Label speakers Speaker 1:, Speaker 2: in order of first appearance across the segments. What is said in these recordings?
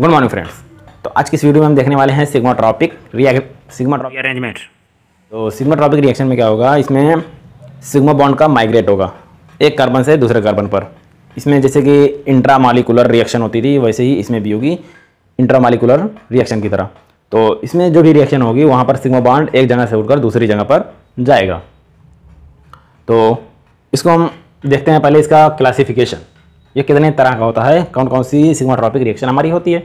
Speaker 1: Good morning friends तो आज की इस वीडियो में हम देखने वाले हैं सिग्माट्रॉपिक सिग्माट्रॉपिक अरेंजमेंट तो सिग्मा ट्रॉपिक रिएक्शन में क्या होगा? इसमें सिग्मा बॉन्ड का माइग्रेट होगा एक कार्बन से दूसरे कार्बन पर। इसमें जैसे कि इंट्रामालिकुलर रिएक्शन होती थी वैसे ही इसमें भी होगी इंट्रामालिकुलर रिएक्शन की तरह। तो इसमें जो भी रिएक्शन होगी वहाँ पर सिग्मा बॉन्ड एक जगह से उठकर दूसरी जगह पर जाएगा। तो इसको हम देखते हैं पहले इसका क्लासिफिकेशन ये कितने तरह का होता है कौन कौन सी सिग्माट्रॉपिक रिएक्शन हमारी होती है।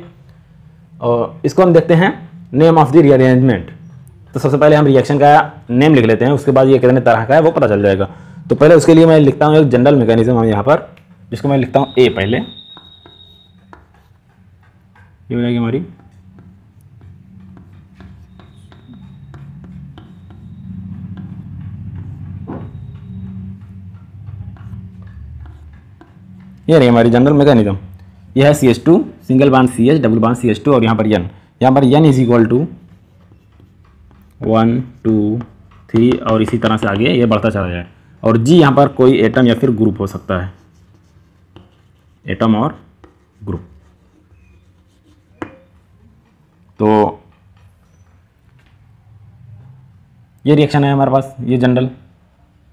Speaker 1: और इसको हम देखते हैं नेम ऑफ़ द रीअरेंजमेंट तो सबसे पहले हम रिएक्शन का नेम लिख लेते हैं, उसके बाद ये कितने तरह का है वो पता चल जाएगा। तो पहले उसके लिए मैं लिखता हूँ एक जनरल मैकेनिज्म हम यहाँ पर, जिसको मैं लिखता हूँ ए पहले। ये हो जाएगी हमारी ये रही हमारी जनरल मैकेनिज्म ये है सी एच टू सिंगल बाँध सी एच डबल बाँध सी एच टू और यहाँ पर यन यहाँ पर n is equal to one two three और इसी तरह से आगे ये बढ़ता चला जाए। और जी यहाँ पर कोई एटम या फिर ग्रुप हो सकता है। एटम और ग्रुप तो ये रिएक्शन है हमारे पास, ये जनरल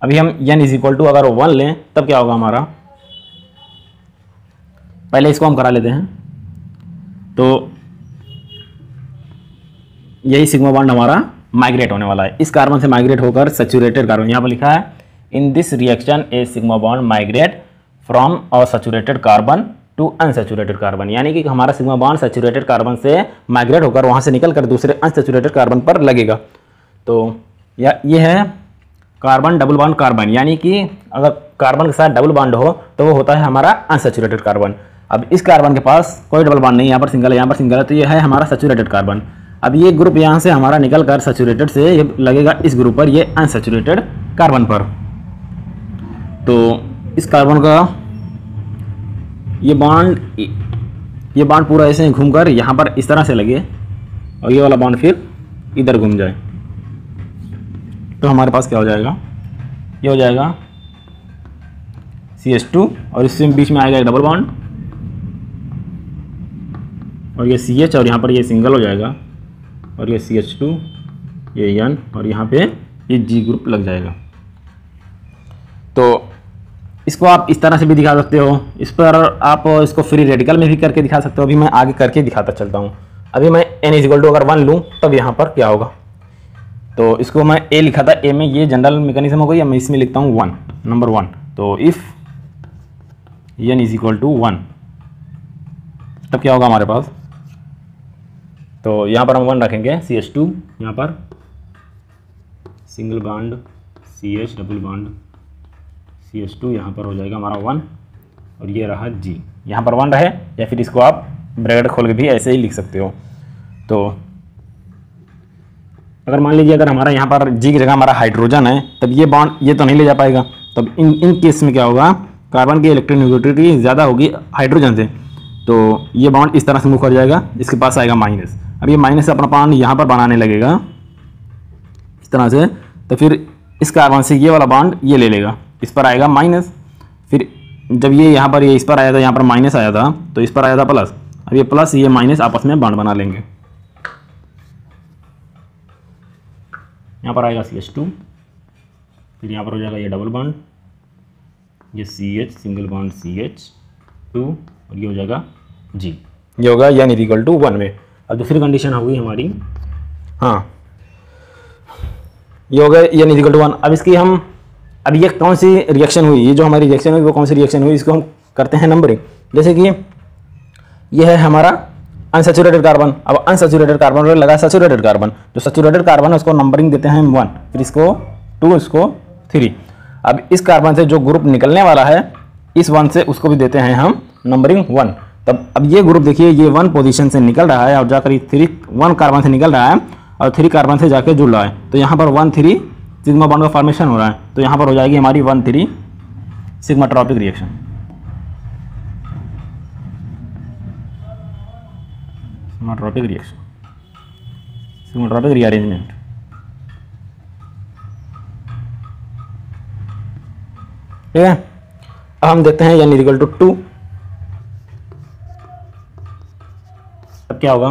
Speaker 1: अभी हम यन इज़ इक्वल टू अगर वन लें, तब क्या होगा हमारा? पहले इसको हम करा लेते हैं। तो यही सिग्मा बॉन्ड हमारा माइग्रेट होने वाला है। इस कार्बन से माइग्रेट होकर सेचुरेटेड कार्बन यहाँ पर लिखा है in this reaction a sigma bond migrate from a saturated carbon to unsaturated carbon यानी कि हमारा सिग्मा बॉन्ड सेचुरेटेड कार्बन से माइग्रेट होकर वहाँ से निकल कर दूसरे अनसेचुरेटेड कार्बन पर लगेगा। तो या ये है कार्बन डबल बॉन्ड कार्बन यानी कि अगर कार्बन के साथ डबल बॉन्ड हो तो वो होता है हमारा अनसेचुरेटेड कार्बन अब इस कार्बन के पास कोई डबल बॉन्ड नहीं, यहाँ पर सिंगल है, यहाँ पर सिंगल है तो ये है हमारा सेचुरेटेड कार्बन अब ये ग्रुप यहाँ से हमारा निकल कर सेचुरेटेड से ये लगेगा इस ग्रुप पर, ये अनसेचुरेटेड कार्बन पर. तो इस कार्बन का ये बॉन्ड ये बॉन्ड पूरा ऐसे घूम कर यहाँ पर इस तरह से लगे, और ये वाला बॉन्ड फिर इधर घूम जाए. तो हमारे पास क्या हो जाएगा? ये हो जाएगा सी एच टू और इससे बीच में आएगा एक डबल बॉन्ड और ये सी एच और यहाँ पर ये सिंगल हो जाएगा। और ये सी एच टू ये एन और यहाँ पे ये जी ग्रुप लग जाएगा। तो इसको आप इस तरह से भी दिखा सकते हो। इस पर आप इसको फ्री रेडिकल में भी करके दिखा सकते हो। अभी मैं आगे करके दिखाता चलता हूँ। अभी मैं एन इजिकल टू अगर वन लूँ, तब यहाँ पर क्या होगा? तो इसको मैं ए लिखा था ए में ये जनरल मैकेनिज्म हो गई मैं इसमें लिखता हूँ वन नंबर वन तो if n is equal to one तब क्या होगा हमारे पास? तो यहाँ पर हम वन रखेंगे सी एच टू यहाँ पर। Single bond C H double bond C H two यहाँ पर हो जाएगा हमारा वन, और ये रहा जी यहाँ पर वन रहे, या फिर इसको आप ब्रैकेट खोल के भी ऐसे ही लिख सकते हो। तो अगर मान लीजिए, अगर हमारा यहाँ पर जी की जगह हमारा हाइड्रोजन है, तब ये बॉन्ड ये तो नहीं ले जा पाएगा। तब इन इन केस में क्या होगा कार्बन की इलेक्ट्रोनेगेटिविटी ज़्यादा होगी हाइड्रोजन से। तो ये बॉन्ड इस तरह से मूव कर जाएगा, इसके पास आएगा माइनस अब ये माइनस अपना बॉन्ड यहाँ पर बनाने लगेगा। इस तरह से तो फिर इस कार्बन से ये वाला बॉन्ड ये ले लेगा। इस पर आएगा माइनस फिर जब ये यहाँ पर ये इस पर आया था, यहाँ पर माइनस आया था तो इस पर आया था प्लस अब ये प्लस ये माइनस आपस में बॉन्ड बना लेंगे। यहाँ पर आएगा सी एच टू फिर यहाँ पर हो जाएगा ये डबल बॉन्ड ये C H single bond C H two और ये हो जाएगा जी ये होगा एन इजिकल टू वन में अब दूसरी कंडीशन होगी हमारी। हाँ। ये हो गया एन इजिकल टू वन अब इसकी हम, अब ये कौन सी रिएक्शन हुई? ये जो हमारी रिएक्शन हुई, वो कौन सी रिएक्शन हुई? इसको हम करते हैं नंबरिंग जैसे कि ये है हमारा अनसेचुरेटेड कार्बन अब अनसेचुरेटेड कार्बन पर लगा सेचुरेटेड कार्बन जो सेचुरेटेड कार्बन है, उसको नंबरिंग देते हैं वन फिर इसको टू इसको थ्री अब इस कार्बन से जो ग्रुप निकलने वाला है, इस वन से उसको भी देते हैं हम नंबरिंग वन तब अब ये ग्रुप देखिए, ये वन पोजीशन से निकल रहा है और जाकर थ्री वन कार्बन से निकल रहा है और थ्री कार्बन से जाकर जुड़ रहा है। तो यहाँ पर वन थ्री सिग्मा बॉन्ड का फॉर्मेशन हो रहा है। तो यहाँ पर हो जाएगी हमारी one three sigmatropic reaction sigmatropic reaction sigmatropic rearrangement ठीक है? अब हम देखते हैं एन इजिकल टू टू क्या होगा?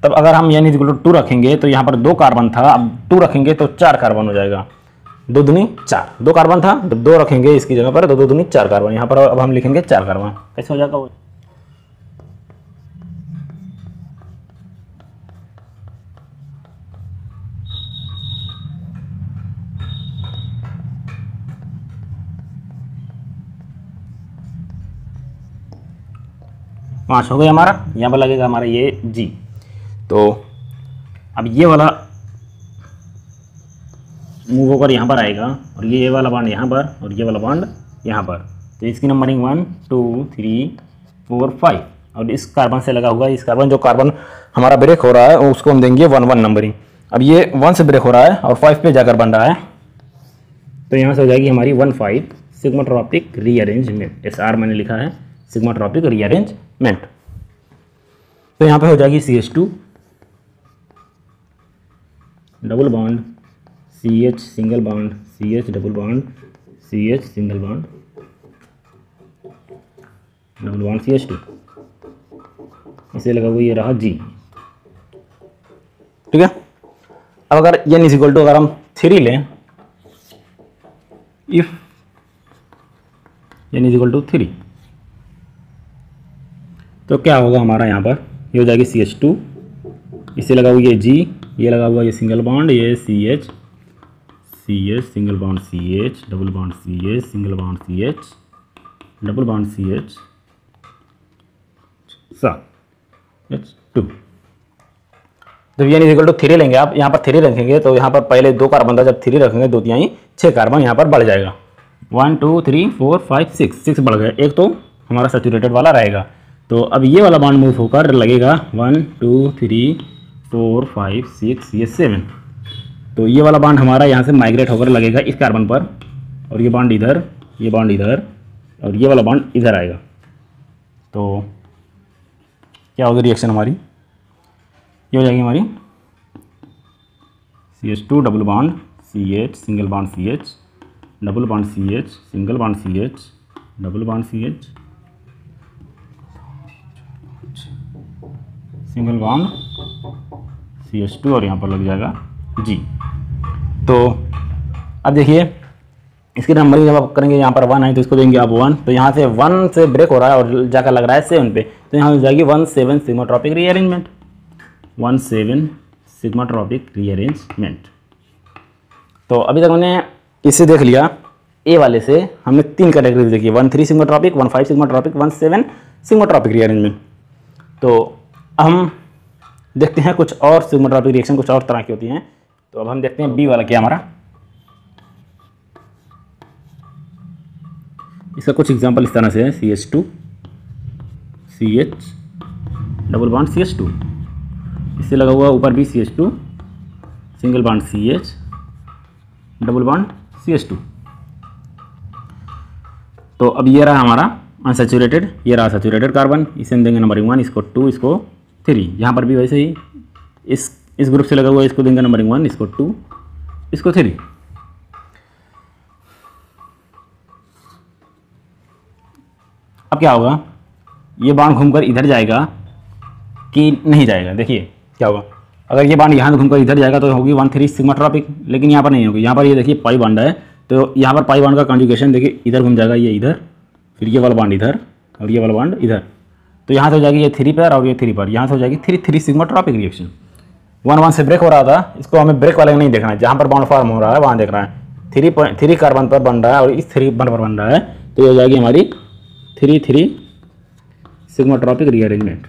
Speaker 1: तब अगर हम यानी टू टू रखेंगे तो यहाँ पर दो कार्बन था, अब टू रखेंगे तो चार कार्बन हो जाएगा। दो दुनी चार। दो कार्बन था, जब दो रखेंगे इसकी जगह पर तो दो दुनी चार कार्बन। यहाँ पर अब हम लिखेंगे चार कार्बन। कैसे हो जाएगा वो? पाँच हो गया हमारा, यहाँ पर लगेगा हमारा ये जी तो अब ये वाला मूव होकर यहाँ पर आएगा, और ये वाला बाड यहाँ पर, और ये वाला बाड यहाँ पर। तो इसकी numbering one two three four five और इस कार्बन से लगा हुआ, इस कार्बन जो कार्बन हमारा ब्रेक हो रहा है, उसको हम देंगे वन वन नंबरिंग अब ये वन से ब्रेक हो रहा है, और फाइव पे जाकर बन रहा है तो यहाँ से हो जाएगी हमारी one five sigma tropic sigmatropic rearrangement S R मैंने लिखा है सिग्मा ट्रॉपिक सिग्माट्रॉपिक रीअरेंजमेंट तो यहाँ पे हो जाएगी C H two double bond C H single bond C H double bond C H single bond double bond C H two इसे लगा हुआ ये रहा जी ठीक है? अब अगर ये इक्वल टू अगर हम थ्री लें if n equal to three तो क्या होगा हमारा यहाँ पर? ये हो जाएगी सी एच टू इसे लगा हुआ ये जी ये लगा हुआ ये सिंगल बॉन्ड ये C H C H single bond C H double bond C H single bond C H double bond C H सात एच टू जब ये इक्वल टू थ्री लेंगे आप, यहाँ पर थ्री रखेंगे तो यहाँ पर पहले दो कार्बन था, जब थ्री रखेंगे, दो तिहाई छः कार्बन यहाँ पर बढ़ जाएगा। One two three four five six six बढ़ गया एक तो हमारा सेचुरेटेड वाला रहेगा। तो अब ये वाला बॉन्ड मूव होकर लगेगा one two three four five six ये सेवन तो ये वाला बॉन्ड हमारा यहाँ से माइग्रेट होकर लगेगा इस कार्बन पर, और ये बॉन्ड इधर, ये बॉन्ड इधर, और ये वाला बॉन्ड इधर आएगा। तो क्या होगी रिएक्शन हमारी? ये हो जाएगी हमारी C H two double bond C H single bond C H double bond C H single bond C H double bond C H single bond C H two और यहाँ पर लग जाएगा जी तो अब देखिए, इसकी नंबरिंग जब आप करेंगे यहाँ पर वन है तो इसको देंगे आप वन तो यहाँ से वन से ब्रेक हो रहा है और जाकर लग रहा है सेवन पे। तो यहाँ हो जाएगी one seven sigmatropic rearrangement one seven sigmatropic rearrangement तो अभी तक मैंने इसे देख लिया। ए वाले से हमने तीन कैटेगरी देखी। One three sigmatropic one five sigmatropic one seven sigmatropic rearrangement तो हम देखते हैं कुछ और सिग्माट्रॉपिक रिएक्शन कुछ और तरह की होती हैं। तो अब हम देखते हैं बी वाला क्या हमारा। इसका कुछ एग्जांपल इस तरह से है C H two C H double bond C H two इससे लगा हुआ ऊपर भी C H two single bond C H double bond C H two तो अब ये रहा हमारा अनसेचुरेटेड ये रहा सेचुरेटेड कार्बन इसे हम देंगे नंबर वन इसको टू इसको थ्री यहाँ पर भी वैसे ही इस इस ग्रुप से लगा हुआ इसको देंगे नंबरिंग वन इसको टू इसको थ्री अब क्या होगा? ये बाण घूमकर इधर जाएगा कि नहीं जाएगा? देखिए, क्या होगा? अगर ये बाण यहाँ घूमकर इधर जाएगा तो होगी वन थ्री सिग्मा ट्रॉपिक लेकिन यहाँ पर नहीं होगी। यहाँ पर ये देखिए पाई बांडा है तो यहाँ पर पाई बांड का कॉन्जुगेशन देखिए, इधर घूम जाएगा, ये इधर, फिर ये वाला बांड इधर, और ये वाला बांड इधर। तो यहाँ से हो जाएगी ये थ्री पर और ये थ्री पर यहाँ से हो जाएगी three three sigma tropic reaction one one से ब्रेक हो रहा था, इसको हमें ब्रेक वाले नहीं देखना है। जहाँ पर बाउंड फॉर्म हो रहा है, वहाँ देख रहा है। थ्री थ्री कार्बन पर बन रहा है और इस थ्री पर बन रहा है। तो ये हो जाएगी हमारी थ्री थ्री सिग्माट्रॉपिक रीअरेंजमेंट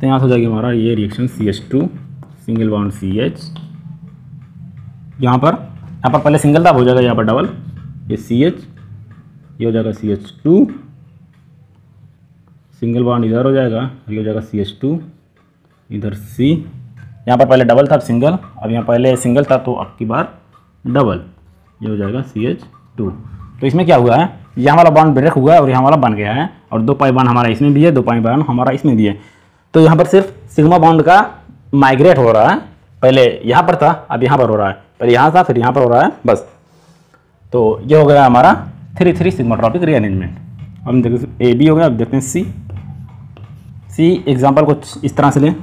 Speaker 1: तो यहाँ से हो जाएगी हमारा ये reaction C H two single bond C H यहाँ पर यहाँ पर पहले सिंगल था हो जाएगा यहाँ पर डबल ये सी एच ये हो जाएगा C H two single bond इधर हो जाएगा ये हो जाएगा सी एच टू इधर सी यहाँ पर पहले डबल था अब सिंगल अब यहाँ पहले सिंगल था तो अब की बार डबल ये हो जाएगा सी एच टू तो इसमें क्या हुआ है? यहाँ वाला बॉन्ड ब्रेक हुआ है और यहाँ वाला बन गया है, और दो पाई बॉन्ड हमारा इसमें भी है, दो पाई बॉन्ड हमारा इसमें भी है। तो यहाँ पर सिर्फ़ सिग्मा बॉन्ड का माइग्रेट हो रहा है, पहले यहाँ पर था, अब यहाँ पर हो रहा है, पहले यहाँ था, फिर यहाँ पर हो रहा है, बस। तो ये हो गया हमारा three three sigma tropic rearrangement हम देखते ए बी हो गया, अब देखते हैं सी सी एग्जांपल कुछ इस तरह से लें।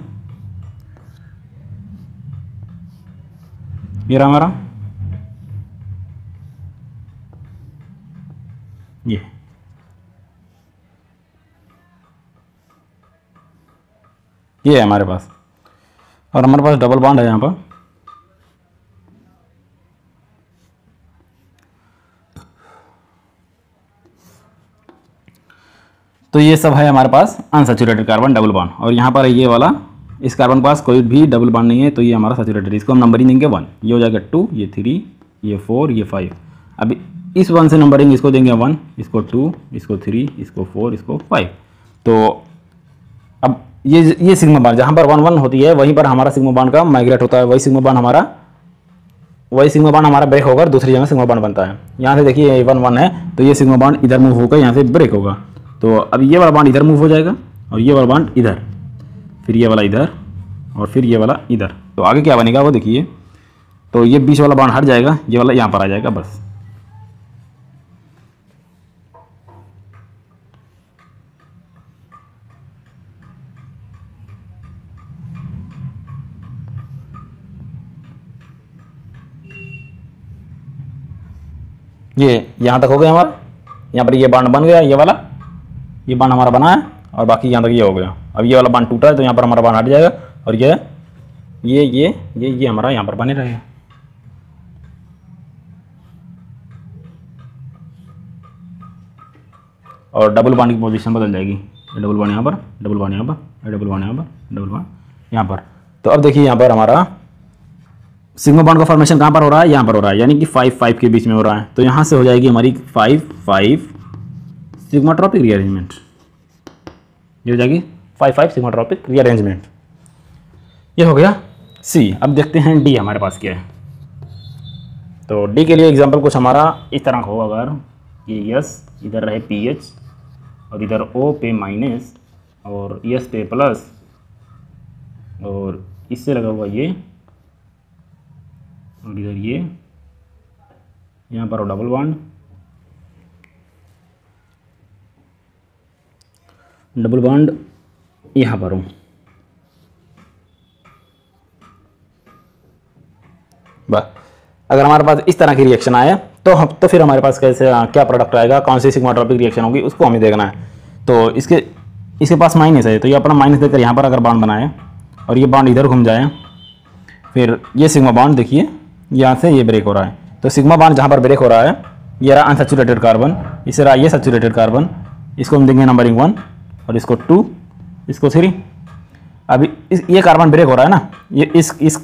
Speaker 1: ये रहा हमारा। ये। ये है हमारे पास। और हमारे पास डबल बॉन्ड है यहाँ पर। तो ये सब है हमारे पास अनसेचुरेटेड कार्बन डबल बॉन्ड और यहाँ पर ये वाला, इस कार्बन के पास कोई भी डबल बॉन्ड नहीं है तो ये हमारा सेचुरेटेड इसको हम नंबरिंग देंगे वन ये हो जाएगा टू ये थ्री ये फोर ये फाइव अभी इस वन से नंबरिंग इसको देंगे वन इसको टू इसको थ्री इसको फोर इसको फाइव तो अब ये ये सिग्मा बांड जहाँ पर वन वन होती है, वहीं पर हमारा सिग्मा बांड का माइग्रेट होता है। वही सिग्मा बांड हमारा, वही सिग्मा बांड हमारा ब्रेक होकर दूसरी जगह सिग्मा बांड बनता है। यहाँ से देखिए वन वन है तो ये सिग्मा बांड इधर मूव होकर यहाँ से ब्रेक होगा। तो अब ये वाला बांड इधर मूव हो जाएगा और ये वाला बांड इधर। फिर ये वाला इधर और फिर ये वाला इधर। तो आगे क्या बनेगा वो देखिए। तो ये बीच वाला बांड हट जाएगा, ये वाला यहाँ पर आ जाएगा बस। ये यहाँ तक हो गया हमारा। यहाँ पर ये बांड बन गया, ये वाला। ये बांड हमारा बना है और बाकी यहाँ तक ये हो गया। अब ये वाला बांड टूटा है तो यहाँ पर हमारा बांड हट जाएगा और ये ये ये ये ये हमारा यहाँ पर बने रहेगा और डबल बांड की पोजीशन बदल जाएगी। डबल बांड यहाँ पर डबल बांड यहाँ पर डबल बांड यहाँ पर डबल बांड यहाँ पर। तो अब देखिए यहाँ पर हमारा सिग्मा बॉन्ड का फॉर्मेशन कहाँ पर हो रहा है? यहाँ पर हो रहा है। यानी कि फाइव फाइव के बीच में हो रहा है। तो यहाँ से हो जाएगी हमारी फाइव फाइव सिग्माट्रॉपिक रीअरेंजमेंट ये हो जाएगी फाइव फाइव सिग्माट्रॉपिक रीअरेंजमेंट ये हो गया सी अब देखते हैं डी हमारे पास क्या है। तो डी के लिए एग्जांपल कुछ हमारा इस तरह का हो अगर ये यस इधर रहे पी एच और इधर ओ पे माइनस और यस पे प्लस और इससे लगा हुआ ये और इधर ये, यहाँ पर डबल बॉन्ड डबल बॉन्ड यहाँ पर हूँ। बस। अगर हमारे पास इस तरह की रिएक्शन आए तो हम तो फिर हमारे पास कैसे क्या प्रोडक्ट आएगा, कौन सी सिग्माट्रॉपिक रिएक्शन होगी, उसको हमें देखना है। तो इसके इसके पास माइनस है तो ये अपना माइनस देकर यहाँ पर अगर बॉन्ड बनाए, और ये बॉन्ड इधर घूम जाए, फिर ये सिग्मा बॉन्ड देखिए, यहाँ से ये ब्रेक हो रहा है। तो सिग्मा बॉन्ड जहाँ पर ब्रेक हो रहा है, ये रहा अनसेचुरेटेड कार्बन इसे रहा ये सेचुरेटेड कार्बन इसको हम देंगे नंबरिंग वन और इसको टू इसको थ्री अभी इस, ये कार्बन ब्रेक हो रहा है ना? ये इस इस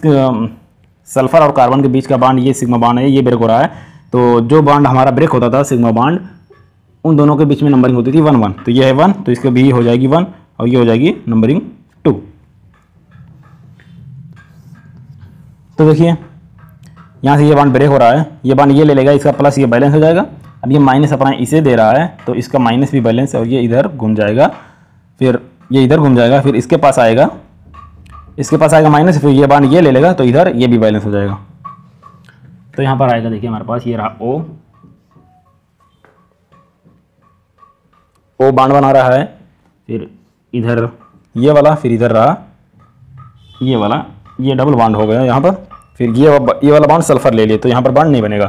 Speaker 1: सल्फ़र और कार्बन के बीच का बाड ये सिग्मा बाड है, ये ब्रेक हो रहा है। तो जो बाड हमारा ब्रेक होता था सिग्मा बाड उन दोनों के बीच में नंबरिंग होती थी वन वन तो ये है वन तो इसके भी हो जाएगी वन और ये हो जाएगी नंबरिंग टू तो देखिए, यहाँ से ये बाड ब्रेक हो रहा है। ये बाड ये ले लेगा, इसका प्लस ये बैलेंस हो जाएगा। अब ये माइनस अपना इसे दे रहा है तो इसका माइनस भी बैलेंस और ये इधर घूम जाएगा, फिर ये इधर घूम जाएगा, फिर इसके पास आएगा, इसके पास आएगा माइनस, फिर ये बाड ये ले लेगा तो इधर ये भी बैलेंस हो जाएगा। तो यहाँ पर आएगा देखिए हमारे पास, ये रहा ओ ओ बाड बना रहा है, फिर इधर ये वाला, फिर इधर रहा, ये वाला, ये डबल बाड हो गया यहाँ पर, फिर ये ये वाला बॉन्ड सल्फ़र ले लिए तो यहाँ पर बॉन्ड नहीं बनेगा।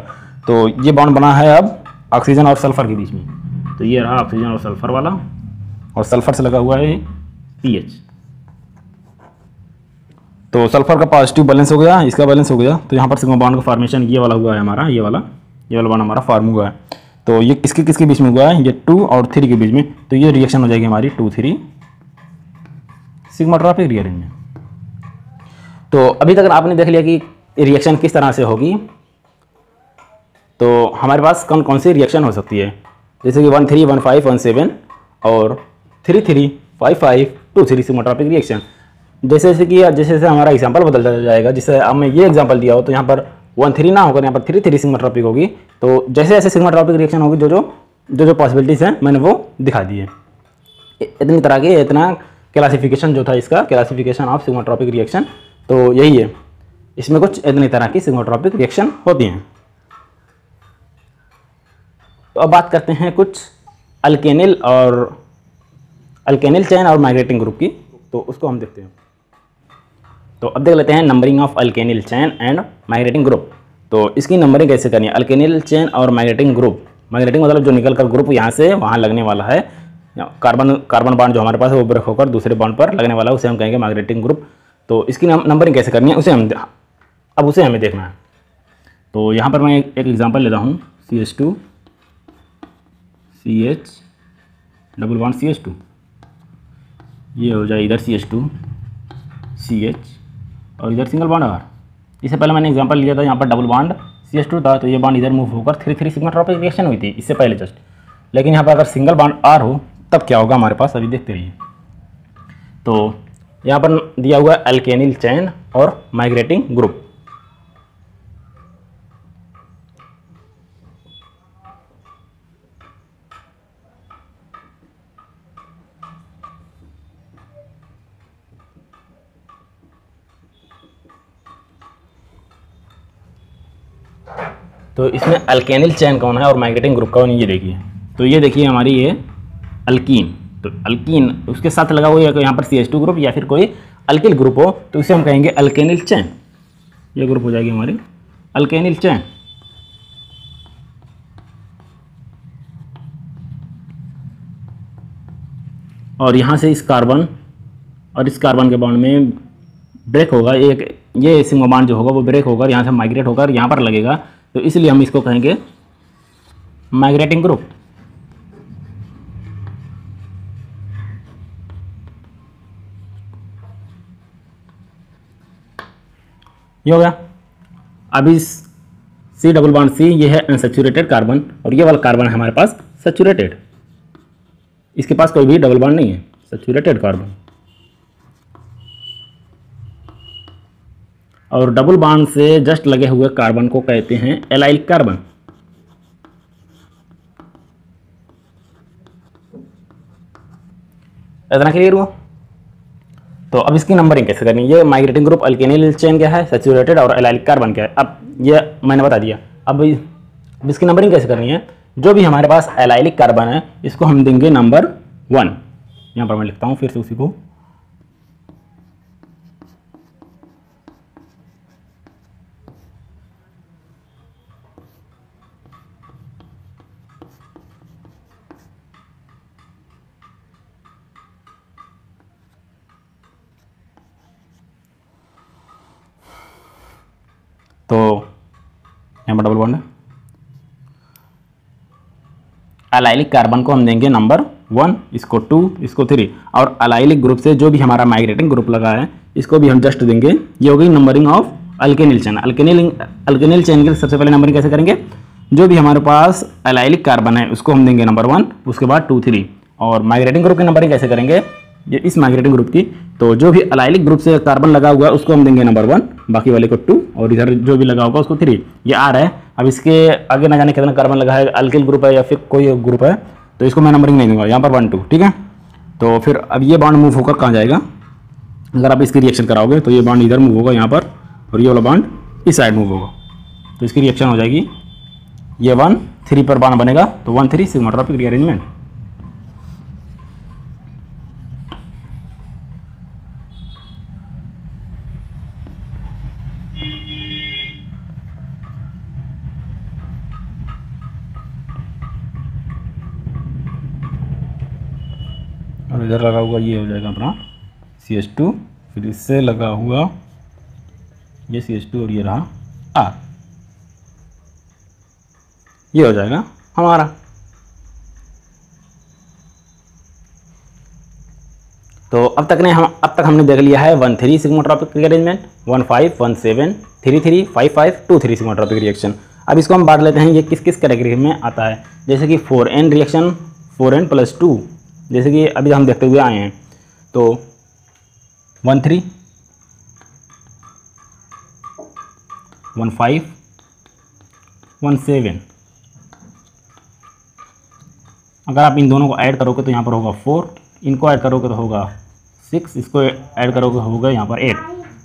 Speaker 1: तो ये बॉन्ड बना है अब ऑक्सीजन और सल्फ़र के बीच में। तो ये रहा ऑक्सीजन और सल्फ़र वाला, और सल्फ़र से लगा हुआ है पीएच। तो सल्फ़र का पॉजिटिव बैलेंस हो गया, इसका बैलेंस हो गया। तो यहाँ पर सिग्मा बॉन्ड का फॉर्मेशन ये वाला हुआ है हमारा, ये वाला ये वाला बॉन्ड हमारा फॉर्म हुआ है। तो ये किसके किसके बीच में हुआ है? ये टू और थ्री के बीच में। तो ये रिएक्शन हो जाएगी हमारी टू थ्री सिग्माट्रॉपिक रिअरेंजमेंट तो अभी तक आपने देख लिया कि रिएक्शन किस तरह से होगी। तो हमारे पास कौन कौन सी रिएक्शन हो सकती है? जैसे कि one three one five one seven और three three five five two three sigmatropic reaction जैसे जैसे कि जैसे जैसे हमारा एग्ज़ाम्पल बदल जाएगा जिससे हमने ये एग्ज़ाम्पल दिया हो तो यहाँ पर वन थ्री ना होकर यहाँ पर थ्री थ्री सिग्माट्रॉपिक होगी। तो जैसे जैसे सिग्माट्रॉपिक रिएक्शन होगी, जो जो जो जो पॉसिबिलिटीज़ हैं, मैंने वो दिखा दिए। इतनी तरह की, इतना क्लासिफिकेशन जो था इसका क्लासिफिकेशन ऑफ़ सिग्माट्रॉपिक रिएक्शन तो यही है। इसमें कुछ इतनी तरह की सिग्मोट्रॉपिक रिएक्शन होती हैं। तो अब बात करते हैं कुछ अल्केनिल और अल्केनिल चैन और माइग्रेटिंग ग्रुप की। तो उसको हम देखते हैं। तो अब देख लेते हैं numbering of alkenyl chain and migrating group तो इसकी नंबरिंग कैसे करनी है? अल्केनिल चैन और माइग्रेटिंग ग्रुप माइग्रेटिंग मतलब जो निकल कर ग्रुप यहाँ से वहाँ लगने वाला है। कार्बन कार्बन बॉन्ड जो हमारे पास है, वो ब्रेक होकर दूसरे बॉन्ड पर लगने वाला है, उसे हम कहेंगे माइग्रेटिंग ग्रुप तो इसकी नंबरिंग कैसे करनी है, उसे हम अब उसे हमें देखना है। तो यहाँ पर मैं एक एग्ज़ाम्पल लेता हूँ C S two C H double one C H two ये हो जाए इधर C H two C H और इधर सिंगल बॉन्ड आर इससे पहले मैंने एग्जांपल लिया था, यहाँ पर double bond C H two था तो ये बॉन्ड इधर मूव होकर three three sigma tropic reaction हुई थी, इससे पहले जस्ट लेकिन यहाँ पर अगर सिंगल बॉन्ड आर हो, तब क्या होगा हमारे पास? अभी देखते रहिए। तो यहाँ पर दिया हुआ एल्केनिल चैन और माइग्रेटिंग ग्रुप तो इसमें अल्केनिल चैन कौन है और माइग्रेटिंग ग्रुप कौन है, ये देखिए। तो ये देखिए हमारी ये अल्कीन तो अल्कीन उसके साथ लगा हुआ यहाँ पर सी ग्रुप या फिर कोई अल्किल ग्रुप हो तो इसे हम कहेंगे अल्केनिल चैन ये ग्रुप हो जाएगी हमारी अल्केनिल चैन और यहाँ से इस कार्बन और इस कार्बन के बॉन्ड में ब्रेक होगा, एक, ये सिंगो बॉन्ड जो होगा वो ब्रेक होगा यहाँ से माइग्रेट होकर यहाँ पर लगेगा। तो इसलिए हम इसको कहेंगे माइग्रेटिंग ग्रुप ये हो गया। अभी सी डबल बॉन्ड सी ये है अनसेचुरेटेड कार्बन और ये वाला कार्बन है हमारे पास सेचुरेटेड इसके पास कोई भी डबल बॉन्ड नहीं है सेचुरेटेड कार्बन और डबल बॉन्ड से जस्ट लगे हुए कार्बन को कहते हैं एलाइल कार्बन इतना क्लियर हुआ? तो अब इसकी नंबरिंग कैसे करनी? है ये माइग्रेटिंग ग्रुप अल्केनिल चेन क्या है? सेचुरेटेड और एलाइलिक कार्बन क्या है? अब ये मैंने बता दिया। अब अब इसकी नंबरिंग कैसे करनी है? जो भी हमारे पास एलाइलिक कार्बन है, इसको हम देंगे नंबर वन यहाँ पर मैं लिखता हूँ, फिर से उसी को यहाँ डबल बॉन्ड अलाइलिक कार्बन को हम देंगे नंबर वन इसको टू इसको थ्री और अलाइलिक ग्रुप से जो भी हमारा माइग्रेटिंग ग्रुप लगा है, इसको भी हम जस्ट देंगे। ये होगी numbering of alkenyl chain alkenyl alkenyl chain के सबसे पहले नंबरिंग कैसे करेंगे? जो भी हमारे पास अलाइलिक कार्बन है, उसको हम देंगे नंबर वन उसके बाद टू थ्री और माइग्रेटिंग ग्रुप की नंबरिंग कैसे करेंगे? ये इस माइग्रेटिंग ग्रुप की। तो जो भी अलाइलिक ग्रुप से कार्बन लगा हुआ है, उसको हम देंगे नंबर वन, बाकी वाले को टू और इधर जो भी लगा होगा उसको थ्री ये आर है। अब इसके आगे ना जाने कितना कार्बन लगा है अल्किल ग्रुप है या फिर कोई ग्रुप है तो इसको मैं नंबरिंग नहीं दूँगा। यहाँ पर वन टू ठीक है? तो फिर अब ये बॉन्ड मूव होकर कहाँ जाएगा? अगर आप इसकी रिएक्शन कराओगे तो ये बॉन्ड इधर मूव होगा यहाँ पर, और ये वाला बॉन्ड इस साइड मूव होगा। तो इसकी रिएक्शन हो जाएगी। ये वन थ्री पर बॉन्ड बनेगा तो वन थ्री सिग्माट्रॉपिक रीअरेंजमेंट इधर लगा हुआ ये हो जाएगा अपना सी एच टू फिर इससे लगा हुआ ये सी एच टू और ये रहा आर ये हो जाएगा हमारा। तो अब तक ने हम, अब तक हमने देख लिया है one three sigmatropic arrangement one five, one seven, three three, five five, two three sigmatropic reaction अब इसको हम बात लेते हैं ये किस किस कैटेगरी में आता है? जैसे कि four n reaction, four n plus two. जैसे कि अभी हम देखते हुए आए हैं तो one three one five one seven अगर आप इन दोनों को ऐड करोगे तो यहाँ पर होगा फोर इनको ऐड करोगे तो होगा सिक्स इसको ऐड करोगे होगा यहाँ पर एट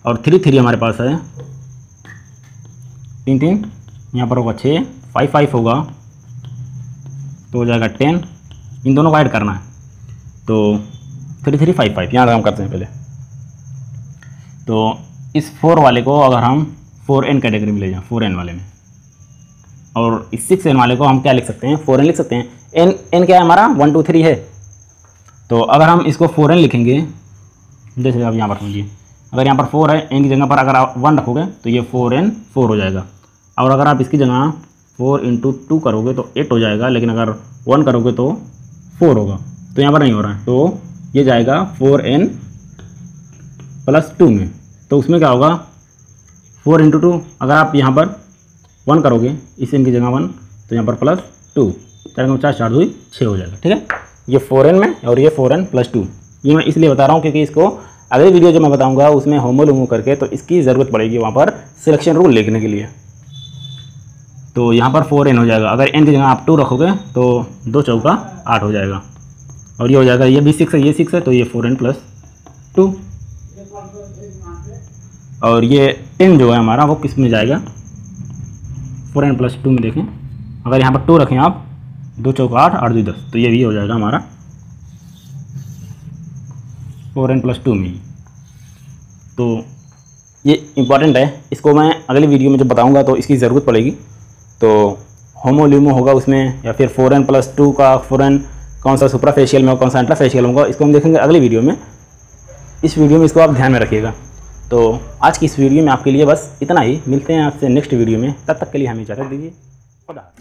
Speaker 1: और थ्री थ्री हमारे पास है। तीन तीन, यहाँ पर होगा छः फाइव फाइव होगा तो हो जाएगा टेन इन दोनों को ऐड करना है। तो थ्री थ्री, फाइव फाइव, यहाँ काम करते हैं पहले। तो इस फोर वाले को अगर हम फोर एन कैटेगरी में ले जाएँ, फोर एन वाले में, और इस सिक्स एन वाले को हम क्या लिख सकते हैं? फोर एन लिख सकते हैं। एन एन क्या है हमारा? वन, टू, थ्री है। तो अगर हम इसको फोर एन लिखेंगे, जैसे आप यहाँ पर समझिए, अगर यहाँ पर फोर है, एन की जगह पर अगर आप वन रखोगे तो ये फोर एन फोर हो जाएगा। और अगर आप इसकी जगह फोर इंटू टू करोगे तो एट हो जाएगा, लेकिन अगर वन करोगे तो फोर होगा। तो यहाँ पर नहीं हो रहा है। तो ये जाएगा फोर एन प्लस टू में। तो उसमें क्या होगा? फोर इंटू टू, अगर आप यहाँ पर वन करोगे, इस एन की जगह वन तो यहाँ पर प्लस टू। चार चार चार दो छः हो जाएगा, ठीक है? ये फोर एन में और ये फोर एन प्लस टू। ये मैं इसलिए बता रहा हूँ क्योंकि इसको अगले वीडियो जो मैं बताऊँगा, उसमें होमो लूमो करके तो इसकी ज़रूरत पड़ेगी वहाँ पर सिलेक्शन रूल लिखने के लिए। तो यहाँ पर फोर एन हो जाएगा। अगर एन की जगह आप टू रखोगे तो दो चौका आठ हो जाएगा। और ये हो जाएगा, ये भी सिक्स है, ये सिक्स है तो ये फोर एन प्लस टू और ये टेन जो है हमारा, वो किसमें जाएगा? फोर एन प्लस टू में देखें। अगर यहाँ पर टू रखें आप, दो चौका आठ आठ दो दस तो ये भी हो जाएगा हमारा फोर एन प्लस टू में तो ये इंपॉर्टेंट है। इसको मैं अगले वीडियो में जब बताऊँगा तो इसकी ज़रूरत पड़ेगी। तो होमोल्यूमो होगा उसमें, या फिर फोर एन प्लस टू का फोर एन कौन सा सुपरा फेशियल में होगा कौन सा अंट्रा फेशियल होगा इसको हम देखेंगे अगले वीडियो में। इस वीडियो में इसको आप ध्यान में रखिएगा। तो आज की इस वीडियो में आपके लिए बस इतना ही। मिलते हैं आपसे नेक्स्ट वीडियो में। तब तक के लिए हमें इजाज़त दीजिए। खुदा